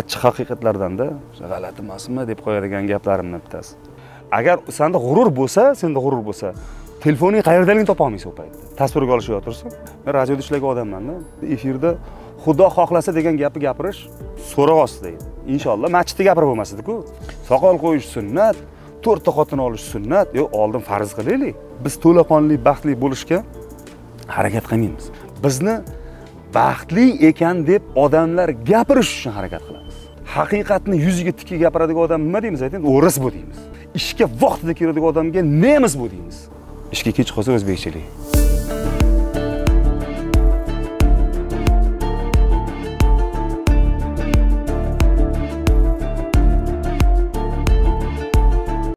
achchiq haqiqatlardanda. G'alati emasmi deb qo'yadigan gaplarimni bittasi. Agar sanda g'urur bo'lsa senda g'urur bo'lsa telefoningni qayerdaligini topolmaysan u paytda. Tasvirga olishga tursin men radioda ishlagan odammanda. Efirda xudo xohlasa degan gapni gapirish so'roq ostida edi. Inshaalloh masjidda gapirib bo'lmas ediku soqol qo'yish sunnat to'rtta xotin olish sunnat. Yo'q oldin farz qilaylik biz to'laqonli baxtli bo'lishga harakat qilmaymiz. Bizni baxtli ekan deb odamlar gapirish uchun harakat qilamiz. Haqiqatni yuziga tikka gapiradigan odam nima deymiz ayting? O'ris bu deymiz. Ishga vaqtida keladigan odamga nemis bu deymiz. Ishga kech qolsa o'zbekchalik